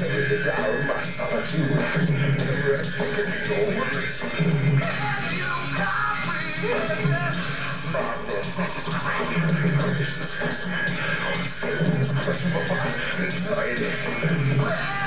Tearing down my solitude Terror has me over Can you comprehend it? Madness, I just pray This is fascinating Scared is crushing my mind Anxiety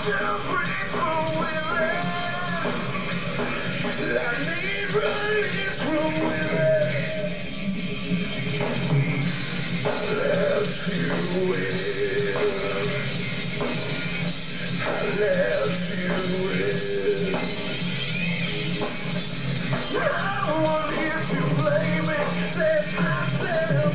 I want you to blame me, save myself.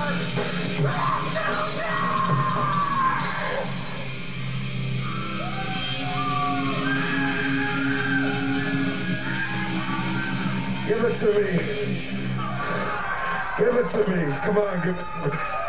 Give it to me. Give it to me. Come on, give it.